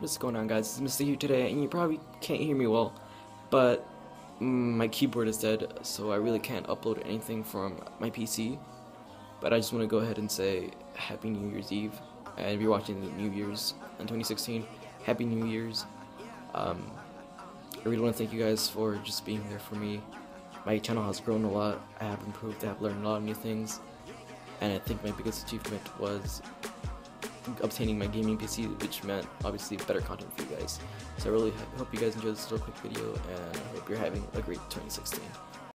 What's going on, guys? It's Mr. Hugh today, and you probably can't hear me well, but mm, my keyboard is dead, so I really can't upload anything from my PC. But I just want to go ahead and say Happy New Year's Eve, and if you're watching the New Year's in 2016, Happy New Year's. Um, I really want to thank you guys for just being there for me. My channel has grown a lot. I have improved. I have learned a lot of new things, and I think my biggest achievement was obtaining my gaming PC, which meant obviously better content for you guys. So I really hope you guys enjoyed this little quick video, and I hope you're having a great 2016.